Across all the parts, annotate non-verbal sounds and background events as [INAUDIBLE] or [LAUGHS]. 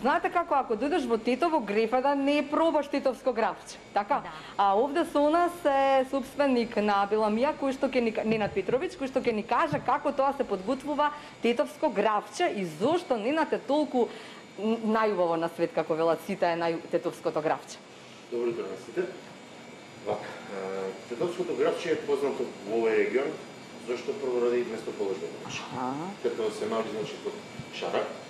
знаете како ако дојдеш во Титово грефа да не пробаш титовско графче, така? Да. А овде со нас е собственик на Беламија кој што ќе ни Ненад Петровиќ кој што ќе ни каже како тоа се подготвува титовско графче и зошто Ненад е толку најубаво на свет како велат сите е најтетовското графче. Добро утро на сите. Вака, а, тетовското графче е познато во овој регион, зашто прво ради местоположено. Ага. Тетово се наоѓа значи под Шарак.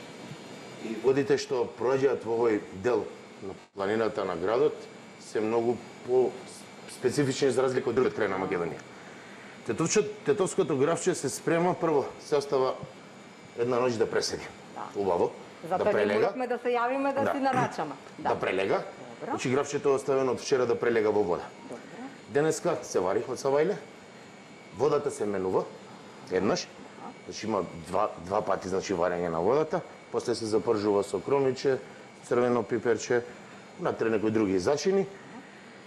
И водите што проаѓаат во овој дел на планината на градот се многу по специфични за разлика од другиот крај на Македонија. Тетовче, тетовското графче се спрема прво, се остава една ноќ да преседи. Да. Убаво. Затоа да прелега. моравме да се јавиме да, Да. си нарачаме. [CLEARS THROAT] да, прелега. Добро. Значи графчето е оставено од вчера да прелега во вода. Добро. Денеска се вари од савајле. Водата се менува еднаш. Значи има два, два пати значи варење на водата, после се запржува со кромиче, црвено пиперче, натре некои други зачини.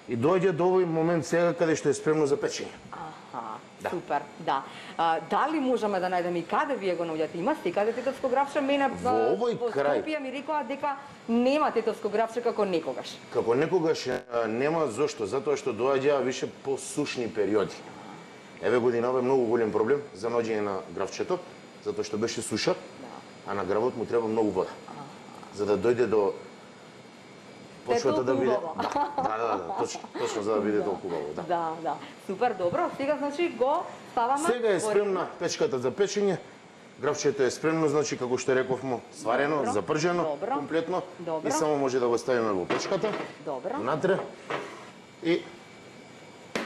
И доаѓа до овој момент сега каде што е спремно за печење. Аха, Да. супер, да. А, дали можеме да најдеме и каде вие го наоѓате? Има секаде тетовско графче? Мене Во овој во крај. Скопје ми рекоа дека нема тетовско графче како некогаш. Како некогаш нема зошто, затоа што доаѓаа више посушни периоди. Еве годинава е многу голем проблем за наоѓање на гравчето, затоа што беше суша, а на гравот му треба многу вода. За да дојде до почвата да биде да, да, да, да, точно, точно за да биде толку убаво, да. Да, да. Супер, добро. Сега значи го ставаме. Сега е спремна печката за печење. Гравчето е спремно, значи како што рековме, сварено, Добро. запржено Добро. комплетно Добро. и само може да го ставиме во печката. Добро. Натре и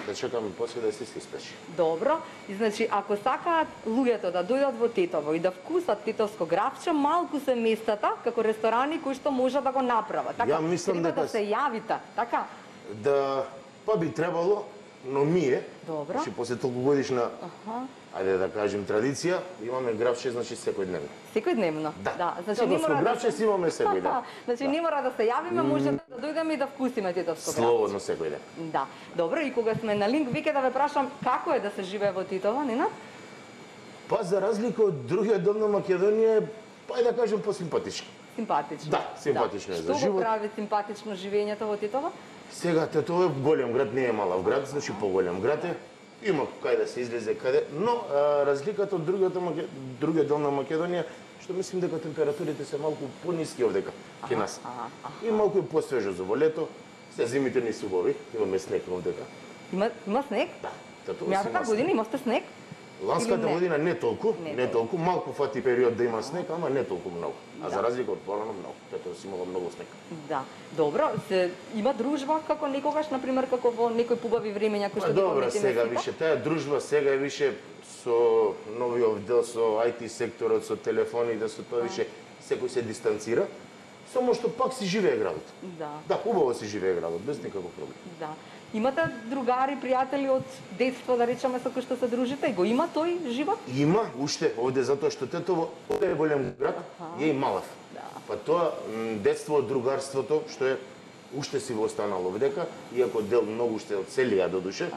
да чекаме после да се испече. Добро. И значи ако сакаат луѓето да дојдат во Тетово и да вкусат тетовско графче, малку се местата како ресторани кои што може да го направат. Така, Ја мислам дека да се јавите. Така. Да, па би требало, но ние, Добро. значи после толку годишна, Аха. ајде да кажем традиција, имаме гравче значи секојдневно. Секојдневно. Да. да. Значи Тетовско не мора гравче си имаме секој ден. [LAUGHS] значи Да. не мора да се јавиме, може да дојдеме и да вкусиме тетовско графче. Слободно секој ден. Да. Добро, и кога сме на линк, веќе да ве прашам како е да се живее во Титово, Ненад? Па за разлика од другиот дом на Македонија, е, па да кажем посимпатично. Симпатично. Да, симпатично е за Што го живот. прави симпатично живењето во Титово? Сега Тетово е голем град, не е малав град, значи поголем град е. Има кај да се излезе каде, но а, разликата од другиот другиот дел на Македонија што мислим дека температурите се малку пониски овдека кај нас. аха, И малку е посвежо за во лето. Се зимите не се убави, имаме снег овдека. Има има снег? Да, Тетово Мејатата има година имавте снег? Ланската не? година не толку, Не не, толку, малку фати период да има снег, ама не толку многу. А за разлика од порано многу. Тетово си имало многу снег. Да. Добро, се има дружба како некогаш, на пример како во некои пубави времења кои Па што ги добро, сега више таа дружба сега е више со новиот дел со IT секторот, со телефоните, со тоа више секој се дистанцира. Само што пак си живее градот. Да. Да, убаво си живее градот, без никаков проблем. Да. Имате другари, пријатели од детство, да речеме, со кои што се дружите? Го има тој живот? Има уште овде затоа што Тетово овде е голем град, е и малав. Да. Па тоа детство, другарството што е уште си во останало овдека, иако дел многу уште од целија до душе.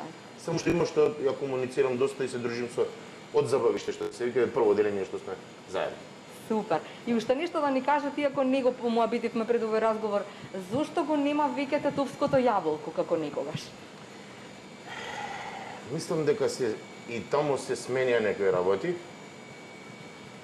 Само што има што ја комуницирам доста и се дружим со од забавиште што се вика прво делење што сме заедно. Супер. И уште нешто да ни кажат, иако не го помоабитивме пред овој разговор, зошто го нема веќе тетовското јаболко како некогаш? Мислам дека се и таму се сменја некои работи.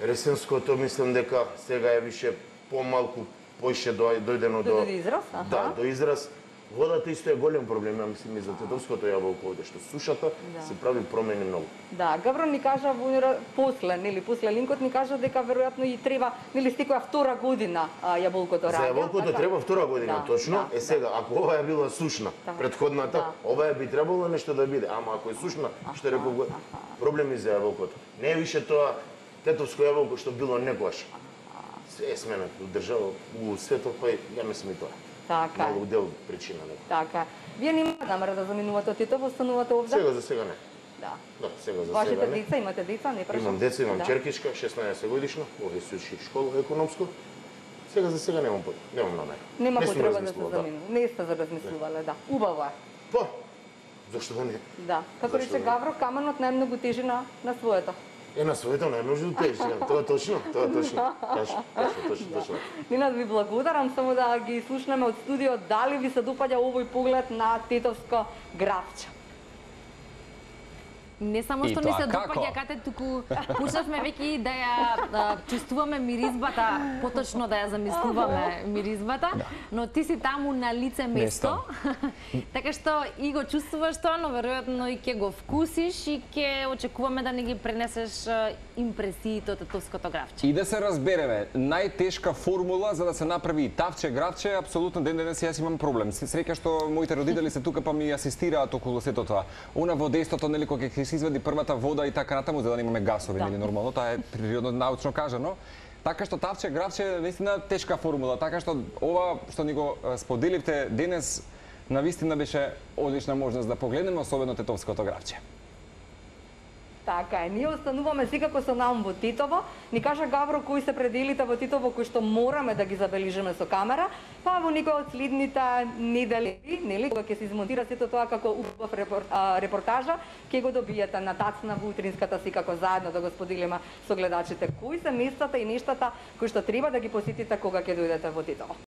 Ресенското мислам дека сега е више помалку поише дој- дојдено до Дојде до израз, аха. Да, до израз. Водата исто е голем проблем, ја мислим и за тетовското јаболко овде што сушата Да. се прави промени многу. Да, Гавро ни кажа во после, нели, после линкот ни кажа дека веројатно и треба, нели, секоја втора година а, јаболкото За раѓа. јаболкото така? треба втора година, Да, точно. да, е сега, ако ова е била сушна, Така. предходната, Да. ова е би требало нешто да биде, ама ако е сушна, што реков проблеми за јаболкото. Не е више тоа тетовско јаболко што било некогаш. Се е сменато у држава, у светот, па ја мислам и тоа. Така, Малку дел причина него. така. Вие немате намера да заминувате од Титово, останувате овде? Сега за сега не. Да. Да, сега за Вашите сега не. деца, имате деца, не прашам? Имам деца, имам да. черкичка, 16 годишна, овде се учи школа економско. Сега за сега немам пот, немам намера. Нема Не потреба да се размислувал, заминува. Не сте за размислувале, да. Убаво е. Па, зашто да не? Да. Како рече не? Гавро, каменот најмногу тежи на, на своето. Е, на своето не може да тееш, тоа е точно, тоа е точно. Точно, точно, точно, точно. Нинат ви благодарам, само да ги слушнеме од студио, дали ви се допаѓа овој поглед на тетовско гравче? Не само што ни тоа се допаѓа кате, туку почнавме веќе да ја да, чувствуваме миризбата, поточно да ја замислуваме миризбата, но ти си таму на лице место, [LAUGHS] така што и го чувствуваш тоа, но веројатно и ќе го вкусиш и ќе очекуваме да ни ги пренесеш импресиите од тетовското гравче. И да се разбереме, најтешка формула за да се направи тавче гравче, апсолутно ден денес јас имам проблем. Среќа што моите родители се тука па ми асистираат околу сето тоа. Она во дестото нели кога ќе се извади првата вода и така натаму за да немаме гасови, Да. нели нормално, тоа е природно научно кажано. Така што тавче гравче е наистина тешка формула, така што ова што ни го споделивте денес на вистина беше одлична можност да погледнеме особено тетовското гравче. Така е, ние остануваме секако со наум во Титово. Ни кажа Гавро кои се пределите во Титово кои што мораме да ги забележиме со камера, па во некој од следните недели, нели, кога ќе се измонтира сето тоа како убав репортажа, ќе го добиете на тацна во утринската секако заедно да го споделиме со гледачите кои се местата и нештата кои што треба да ги посетите кога ќе дојдете во Титово.